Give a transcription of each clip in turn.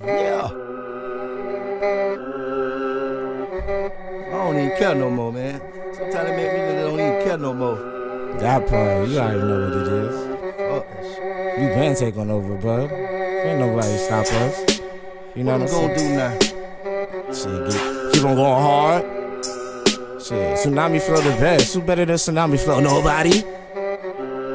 Yeah. I don't even care no more, man. Sometimes it make me that I don't even care no more. That part, you already know what it is. Fuck that shit. We been taking over, bro. Ain't nobody stop us. You know What what, I'm I'm gonna saying? do now? Shit, get, keep on going hard. Shit, Tsunami Flow the best. Who better than Tsunami Flow? Nobody.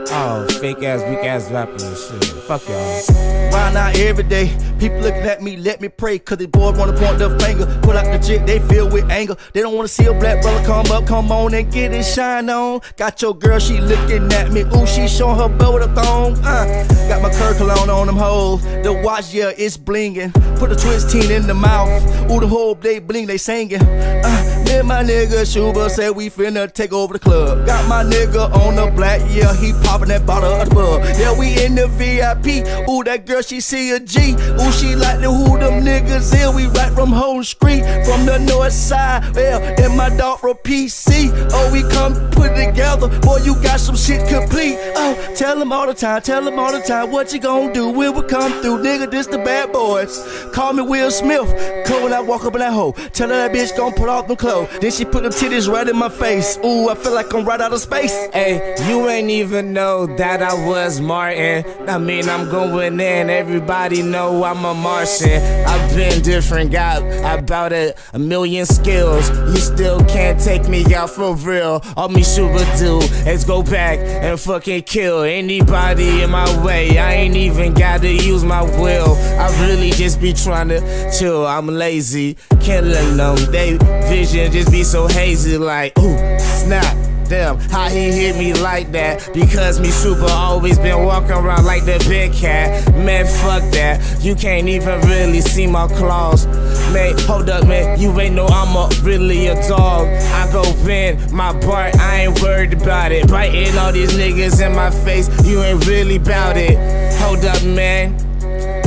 Oh, fake ass, weak ass rappers and shit. Fuck y'all. Why not every day? People looking at me, let me pray. Cause they boys wanna point their finger. Pull out the jig, they filled with anger. They don't wanna see a black brother come up, come on and get it shine on. Got your girl, she looking at me. Ooh, she showing her with a thong. Uh, got my Kirk cologne on them hoes. The watch, yeah, it's blinging. Put a twist teen in the mouth. Ooh, the whole they bling, they singing. Uh, and my nigga Shuba said we finna take over the club. Got my nigga on the black, yeah, he poppin' that bottle of the bug. Yeah, we in the VIP. Ooh, that girl, she see a G. Ooh, she like the who them niggas is. We right from home street, from the north side. Well, and my dog from PC. Oh, we come put it together. Boy, you got some shit complete. Oh, tell them all the time, tell them all the time what you gonna do. We will come through, nigga. This the bad boys. Call me Will Smith. Come when I walk up in that hole. Tell her that bitch gon' pull off them clothes. Then she put them titties right in my face. Ooh, I feel like I'm right out of space. Hey, you ain't even know that I was Martin. I mean, I'm going in. Everybody know I'm a Martian. I've been different, got about a, a million skills. You still can't take me out for real. All Mishuba do is go back and fucking kill anybody in my way. I ain't even gotta use my will. I really just be trying to chill. I'm lazy, killing them. They vision just be so hazy, like ooh snap. them how he hit me like that? Because Mishuba always been walking around like the big cat. Man, fuck that. You can't even really see my claws. Man, hold up, man. You ain't know I'm a really a dog. I go in my part, I ain't worried about it. Biting all these niggas in my face, you ain't really bout it. Hold up, man.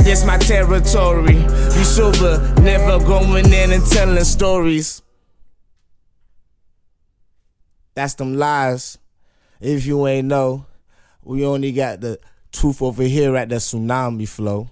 This my territory. You super never going in and telling stories. That's them lies. If you ain't know, we only got the truth over here at the tsunami flow.